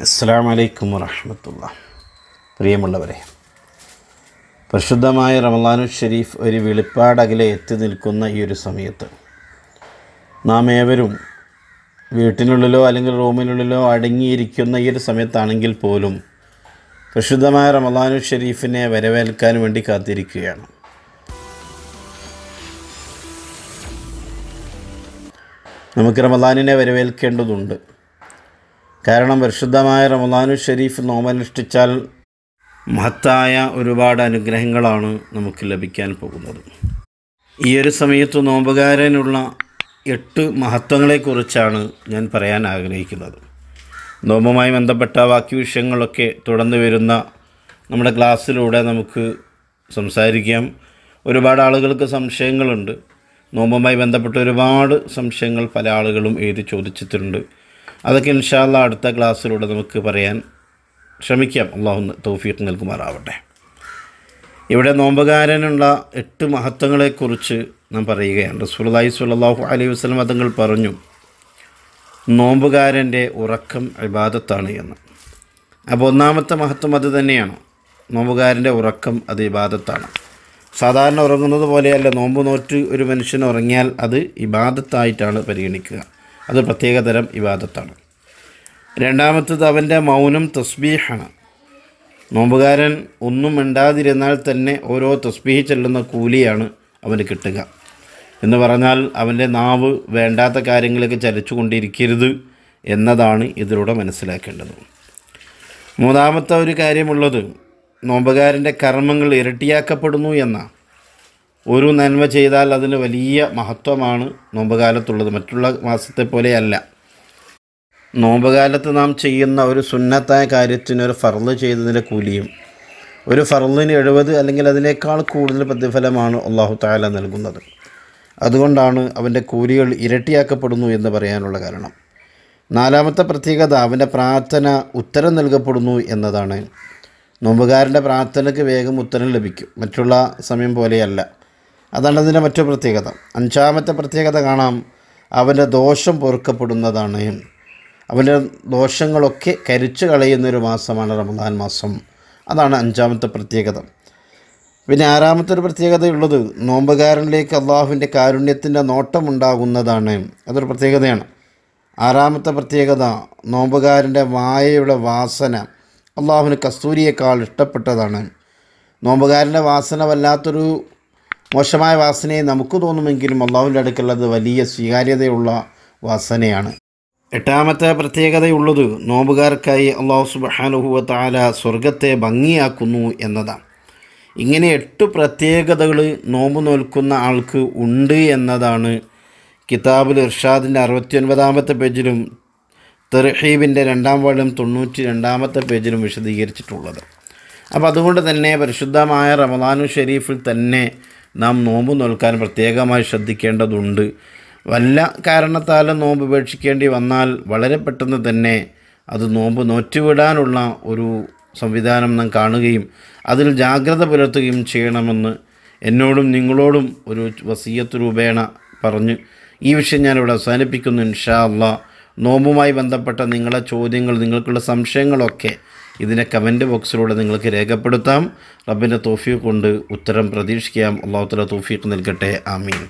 അസ്സാം വലൈക്കും വറഹമത്തുള്ള. പ്രിയമുള്ളവരെ പരിശുദ്ധമായ റമലാനു ഷെരീഫ് ഒരു വെളിപ്പാടകലെ എത്തി നിൽക്കുന്ന ഈ ഒരു സമയത്ത് നാം ഏവരും വീട്ടിനുള്ളിലോ അല്ലെങ്കിൽ റൂമിനുള്ളിലോ അടങ്ങിയിരിക്കുന്ന ഈ ഒരു സമയത്താണെങ്കിൽ പോലും പരിശുദ്ധമായ റമലാനു ഷെരീഫിനെ വരവേൽക്കാൻ വേണ്ടി കാത്തിരിക്കുകയാണ്. നമുക്ക് റമലാനിനെ വരവേൽക്കേണ്ടതുണ്ട്. കാരണം പരിശുദ്ധമായ റമദാനു ഷെരീഫ് നോമനുഷ്ഠിച്ചാൽ മഹത്തായ ഒരുപാട് അനുഗ്രഹങ്ങളാണ് നമുക്ക് ലഭിക്കാൻ പോകുന്നത്. ഈ ഒരു സമയത്ത് നോമ്പുകാരനുള്ള എട്ട് മഹത്വങ്ങളെക്കുറിച്ചാണ് ഞാൻ പറയാൻ ആഗ്രഹിക്കുന്നത്. നോമ്പുമായി ബന്ധപ്പെട്ട ബാക്കി വിഷയങ്ങളൊക്കെ തുടർന്ന് വരുന്ന നമ്മുടെ ക്ലാസ്സിലൂടെ നമുക്ക് സംസാരിക്കാം. ഒരുപാട് ആളുകൾക്ക് സംശയങ്ങളുണ്ട്. നോമ്പുമായി ബന്ധപ്പെട്ട ഒരുപാട് സംശയങ്ങൾ പല ആളുകളും എഴുതി ചോദിച്ചിട്ടുണ്ട്. അതൊക്കെ ഇൻഷാല്ല അടുത്ത ക്ലാസ്സിലൂടെ നമുക്ക് പറയാൻ ശ്രമിക്കാം. അള്ളാഹു തൗഫീഖ് നൽകുമാറാവട്ടെ. ഇവിടെ നോമ്പുകാരനുള്ള എട്ട് മഹത്വങ്ങളെക്കുറിച്ച് നാം പറയുകയാണ്. റസൂലി സ്വല്ലല്ലാഹു അലൈഹി വസ്ലം മതങ്ങൾ പറഞ്ഞു നോമ്പുകാരന്റെ ഉറക്കം ഇബാദത്താണ് എന്ന്. അപ്പോൾ ഒന്നാമത്തെ മഹത്വം അത് തന്നെയാണ്. നോമ്പുകാരന്റെ ഉറക്കം അത് ഇബാദത്താണ്. സാധാരണ ഉറങ്ങുന്നത് പോലെയല്ല നോമ്പ് നോറ്റ് ഒരു മനുഷ്യൻ ഉറങ്ങിയാൽ അത് ഇബാദത്തായിട്ടാണ് പരിഗണിക്കുക. അത് പ്രത്യേകതരം ഇബാദത്താണ്. രണ്ടാമത്തത് അവന്റെ മൗനം തസ്ബീഹാണ്. നോമ്പുകാരൻ ഒന്നും മിണ്ടാതിരുന്നാൽ തന്നെ ഓരോ തസ്ബീഹ് ചെല്ലുന്ന കൂലിയാണ് അവന് കിട്ടുക. എന്ന് പറഞ്ഞാൽ അവന്റെ നാവ് വേണ്ടാത്ത കാര്യങ്ങളൊക്കെ ചലിച്ചു കൊണ്ടിരിക്കരുത് എന്നതാണ് ഇതിലൂടെ മനസ്സിലാക്കേണ്ടത്. മൂന്നാമത്തെ ഒരു കാര്യമുള്ളത് നോമ്പുകാരന്റെ കർമ്മങ്ങൾ ഇരട്ടിയാക്കപ്പെടുന്നു എന്ന ഒരു നന്മ ചെയ്താൽ അതിന് വലിയ മഹത്വമാണ് നോമ്പുകാലത്തുള്ളത്. മറ്റുള്ള മാസത്തെ പോലെയല്ല. നോമ്പുകാലത്ത് നാം ചെയ്യുന്ന ഒരു സുന്നത്തായ കാര്യത്തിന് ഒരു ഫർൾ ചെയ്തതിന്റെ കൂലിയും ഒരു ഫർളിന് എഴുപത് അല്ലെങ്കിൽ അതിനേക്കാൾ കൂടുതൽ പ്രതിഫലമാണ് അള്ളാഹു താല നൽകുന്നത്. അതുകൊണ്ടാണ് അവന്റെ കൂലികൾ ഇരട്ടിയാക്കപ്പെടുന്നു എന്ന് പറയാനുള്ള കാരണം. നാലാമത്തെ പ്രത്യേകത അവന്റെ പ്രാർത്ഥന ഉത്തരം നൽകപ്പെടുന്നു എന്നതാണ്. നോമ്പുകാരന്റെ പ്രാർത്ഥനയ്ക്ക് വേഗം ഉത്തരം ലഭിക്കും. മറ്റുള്ള സമയം പോലെയല്ല. അതാണ് അതിന്റെ മറ്റു പ്രത്യേകത. അഞ്ചാമത്തെ പ്രത്യേകത കാണാം അവന്റെ ദോഷം പൊറുക്കപ്പെടുന്നതാണ്. അവന്റെ ദോഷങ്ങളൊക്കെ കരിച്ചു കളയുന്നൊരു മാസമാണ് റമദാൻ മാസം. അതാണ് അഞ്ചാമത്തെ പ്രത്യേകത. പിന്നെ ആറാമത്തെ ഒരു പ്രത്യേകതയുള്ളത് നോമ്പുകാരനിലേക്ക് അള്ളാഹുവിന്റെ കാരുണ്യത്തിന്റെ നോട്ടം ഉണ്ടാകുന്നതാണ് അതൊരു പ്രത്യേകതയാണ്. ആറാമത്തെ പ്രത്യേകത നോമ്പുകാരന്റെ വായയുടെ വാസന അള്ളാഹുവിന് കസ്തൂരിയേക്കാൾ ഇഷ്ടപ്പെട്ടതാണ്. നോമ്പുകാരന്റെ വാസന വല്ലാത്തൊരു മോശമായ വാസനയെ നമുക്ക് തോന്നുമെങ്കിലും അള്ളാഹുവിന്റെ അടുക്കുള്ളത് വലിയ സ്വീകാര്യതയുള്ള വാസനയാണ്. എട്ടാമത്തെ പ്രത്യേകതയുള്ളത് നോമ്പുകാർക്കായി അള്ളാഹു സുബാനുഹുവ സ്വർഗത്തെ ഭംഗിയാക്കുന്നു എന്നതാണ്. ഇങ്ങനെ എട്ട് പ്രത്യേകതകൾ നോമ്പ് നോൽക്കുന്ന ആൾക്ക് ഉണ്ട് എന്നതാണ് കിതാബുൽ ഇർഷാദിന്റെ അറുപത്തി ഒൻപതാമത്തെ പേജിലും തെർഹീബിന്റെ രണ്ടാം വാർഡും തൊണ്ണൂറ്റി രണ്ടാമത്തെ പേജിലും വിശദീകരിച്ചിട്ടുള്ളത്. അപ്പോൾ അതുകൊണ്ട് തന്നെ പരിശുദ്ധമായ റമദാനു ഷെരീഫിൽ തന്നെ നാം നോമ്പ് നോൽക്കാൻ പ്രത്യേകമായി ശ്രദ്ധിക്കേണ്ടതുണ്ട്. വല്ല കാരണത്താലും നോമ്പ് ഉപേക്ഷിക്കേണ്ടി വന്നാൽ വളരെ പെട്ടെന്ന് തന്നെ അത് നോമ്പ് നോറ്റുവിടാനുള്ള ഒരു സംവിധാനം നാം കാണുകയും അതിൽ ജാഗ്രത പുലർത്തുകയും ചെയ്യണമെന്ന് എന്നോടും നിങ്ങളോടും ഒരു വസീയത്ത് രൂപേണ പറഞ്ഞ് ഈ വിഷയം ഞാനിവിടെ അവസാനിപ്പിക്കുന്നു. ഇൻഷാ അള്ളാ. നോമ്പുമായി ബന്ധപ്പെട്ട നിങ്ങളെ ചോദ്യങ്ങൾ നിങ്ങൾക്കുള്ള സംശയങ്ങളൊക്കെ ഇതിനെ കമന്റ് ബോക്സിലൂടെ നിങ്ങൾക്ക് രേഖപ്പെടുത്താം. റബ്ബിന്റെ തോഫീഖ് കൊണ്ട് ഉത്തരം പ്രതീക്ഷിക്കാം. അള്ളാഹുത്തല തോഫീഖ് നൽകട്ടെ. ആമീൻ.